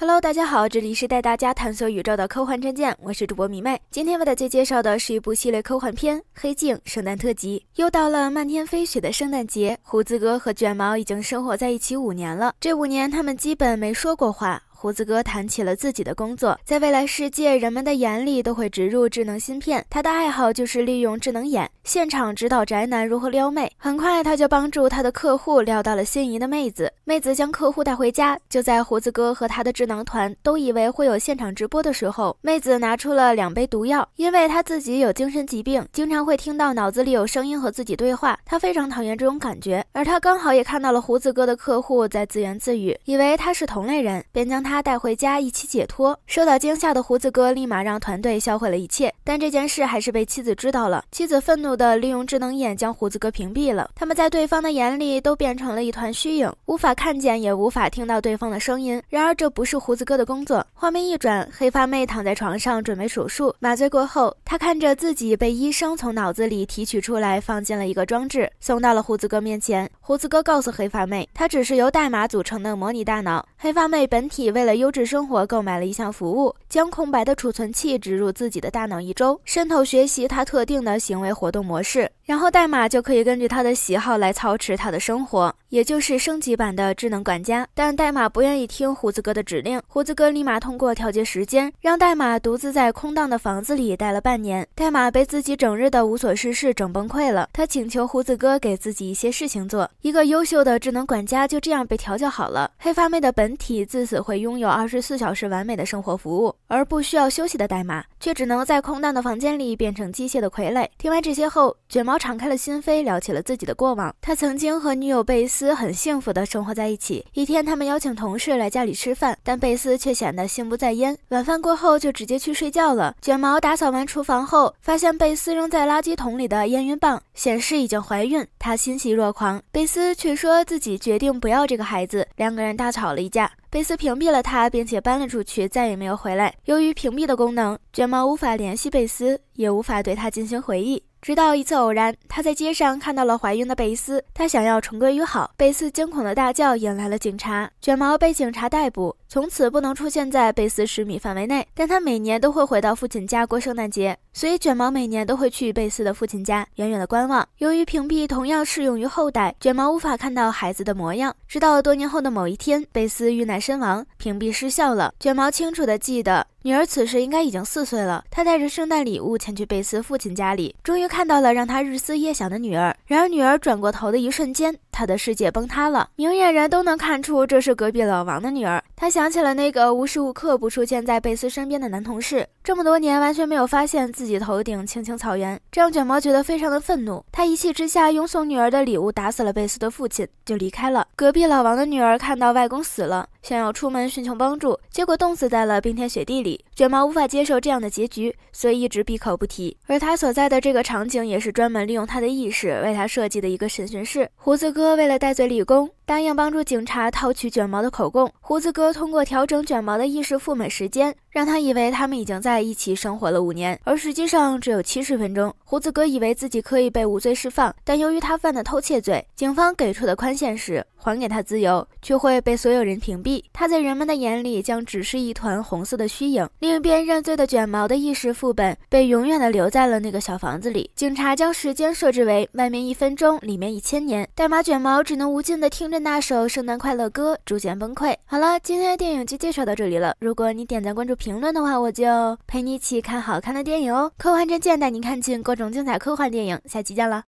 Hello，大家好，这里是带大家探索宇宙的科幻战舰，我是主播迷妹。今天为大家介绍的是一部系列科幻片《黑镜》圣诞特辑。又到了漫天飞雪的圣诞节，胡子哥和卷毛已经生活在一起五年了。这五年，他们基本没说过话。胡子哥谈起了自己的工作，在未来世界，人们的眼里都会植入智能芯片。他的爱好就是利用智能眼，现场指导宅男如何撩妹。很快，他就帮助他的客户撩到了心仪的妹子，妹子将客户带回家。就在胡子哥和他的智囊团都以为会有现场直播的时候，妹子拿出了两杯毒药，因为他自己有精神疾病，经常会听到脑子里有声音和自己对话，他非常讨厌这种感觉。而他刚好也看到了胡子哥的客户在自言自语，以为他是同类人，便将。他带回家一起解脱。受到惊吓的胡子哥立马让团队销毁了一切，但这件事还是被妻子知道了。妻子愤怒地利用智能眼将胡子哥屏蔽了。他们在对方的眼里都变成了一团虚影，无法看见也无法听到对方的声音。然而这不是胡子哥的工作。画面一转，黑发妹躺在床上准备手术。麻醉过后，她看着自己被医生从脑子里提取出来，放进了一个装置，送到了胡子哥面前。胡子哥告诉黑发妹，他只是由代码组成的模拟大脑。黑发妹本体。为为了优质生活，购买了一项服务，将空白的储存器植入自己的大脑一周，渗透学习他特定的行为活动模式。然后代码就可以根据他的喜好来操持他的生活，也就是升级版的智能管家。但代码不愿意听胡子哥的指令，胡子哥立马通过调节时间，让代码独自在空荡的房子里待了半年。代码被自己整日的无所事事整崩溃了，他请求胡子哥给自己一些事情做。一个优秀的智能管家就这样被调教好了。黑发妹的本体自此会拥有二十四小时完美的生活服务，而不需要休息的代码却只能在空荡的房间里变成机械的傀儡。听完这些后，卷毛。敞开了心扉，聊起了自己的过往。他曾经和女友贝斯很幸福的生活在一起。一天，他们邀请同事来家里吃饭，但贝斯却显得心不在焉。晚饭过后，就直接去睡觉了。卷毛打扫完厨房后，发现贝斯扔在垃圾桶里的验孕棒显示已经怀孕，他欣喜若狂。贝斯却说自己决定不要这个孩子，两个人大吵了一架。贝斯屏蔽了他，并且搬了出去，再也没有回来。由于屏蔽的功能，卷毛无法联系贝斯，也无法对他进行回忆。直到一次偶然，他在街上看到了怀孕的贝斯，他想要重归于好。贝斯惊恐的大叫引来了警察，卷毛被警察逮捕，从此不能出现在贝斯十米范围内。但他每年都会回到父亲家过圣诞节，所以卷毛每年都会去贝斯的父亲家，远远的观望。由于屏蔽同样适用于后代，卷毛无法看到孩子的模样。直到多年后的某一天，贝斯遇难身亡，屏蔽失效了。卷毛清楚的记得。女儿此时应该已经四岁了，她带着圣诞礼物前去贝斯父亲家里，终于看到了让她日思夜想的女儿。然而，女儿转过头的一瞬间，他的世界崩塌了。明眼人都能看出这是隔壁老王的女儿。他想起了那个无时无刻不出现在贝斯身边的男同事，这么多年完全没有发现自己头顶青青草原，这让卷毛觉得非常的愤怒。他一气之下用送女儿的礼物打死了贝斯的父亲，就离开了。隔壁老王的女儿看到外公死了，想要出门寻求帮助，结果冻死在了冰天雪地里。卷毛无法接受这样的结局，所以一直闭口不提。而他所在的这个场景，也是专门利用他的意识为他设计的一个审讯室。胡子哥为了戴罪立功。答应帮助警察套取卷毛的口供。胡子哥通过调整卷毛的意识赴美时间，让他以为他们已经在一起生活了五年，而实际上只有七十分钟。胡子哥以为自己可以被无罪释放，但由于他犯的偷窃罪，警方给出的宽限是还给他自由，却会被所有人屏蔽。他在人们的眼里将只是一团红色的虚影。另一边，认罪的卷毛的意识副本被永远的留在了那个小房子里。警察将时间设置为外面一分钟，里面一千年。代码卷毛只能无尽的听着。那首圣诞快乐歌逐渐崩溃。好了，今天的电影就介绍到这里了。如果你点赞、关注、评评论的话，我就陪你一起看好看的电影哦。科幻真见带你看尽各种精彩科幻电影，下期见了。